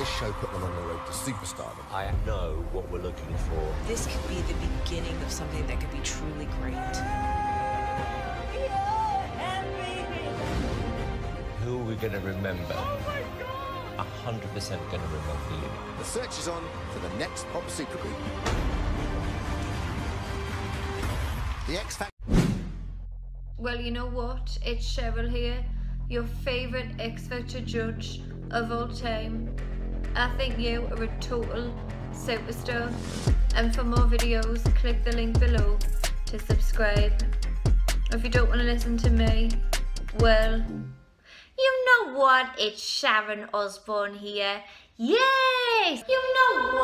This show put them on the road to superstardom. I know what we're looking for. This could be the beginning of something that could be truly great. Who are we going to remember? Oh A hundred percent going to remember you. The search is on for the next pop supergroup. The X Factor. Well, you know what? It's Cheryl here, your favourite X Factor judge of all time. I think you are a total superstar. And for more videos, click the link below to subscribe. If you don't want to listen to me, well, you know what? It's Sharon Osbourne here. Yes! You know what?